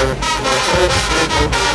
Música